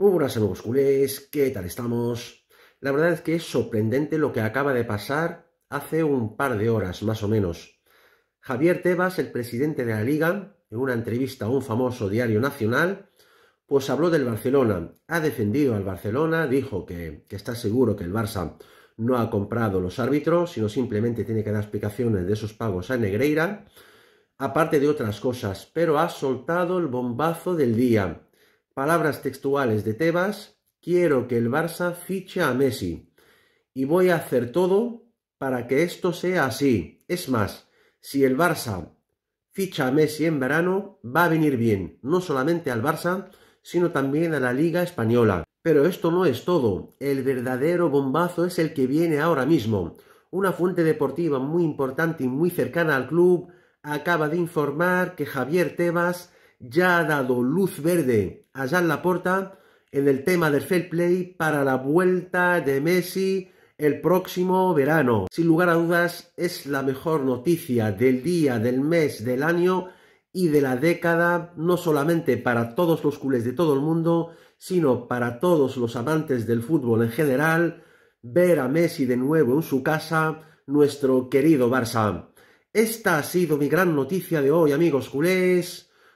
Muy buenas amigos culés, ¿qué tal estamos? La verdad es que es sorprendente lo que acaba de pasar hace un par de horas más o menos. Javier Tebas, el presidente de la liga, en una entrevista a un famoso diario nacional, pues habló del Barcelona, ha defendido al Barcelona, dijo que, que está seguro que el Barça no ha comprado los árbitros, sino simplemente tiene que dar explicaciones de esos pagos a Negreira, aparte de otras cosas, pero ha soltado el bombazo del día Palabras textuales de Tebas, quiero que el Barça fiche a Messi y voy a hacer todo para que esto sea así. Es más, si el Barça ficha a Messi en verano, va a venir bien, no solamente al Barça, sino también a la Liga Española. Pero esto no es todo, el verdadero bombazo es el que viene ahora mismo. Una fuente deportiva muy importante y muy cercana al club acaba de informar que Javier Tebas ya ha dado luz verde a Jean Laporta en el tema del fair play para la vuelta de Messi el próximo verano. Sin lugar a dudas, es la mejor noticia del día, del mes, del año y de la década, no solamente para todos los culés de todo el mundo, sino para todos los amantes del fútbol en general, ver a Messi de nuevo en su casa, nuestro querido Barça. Esta ha sido mi gran noticia de hoy, amigos culés.